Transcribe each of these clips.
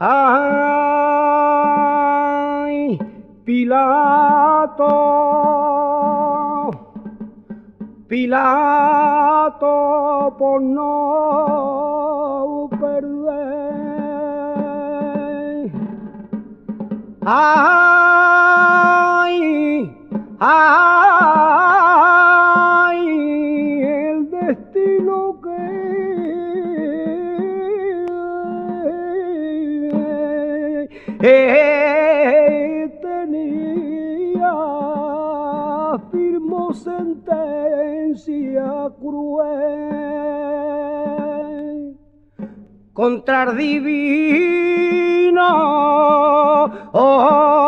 Ay, Pilato, Pilato, por no perder. Ay, ay, tenía firmó sentencia cruel contra el divino. Oh,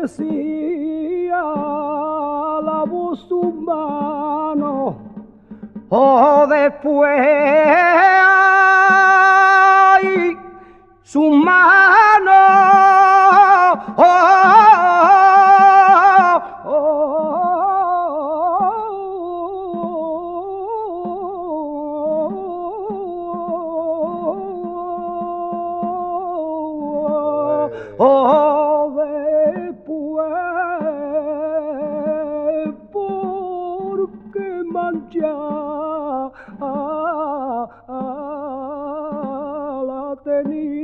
Mesía, la voz humano, oh, después ay, su mano, oh, oh, oh, porque mancha la tenía.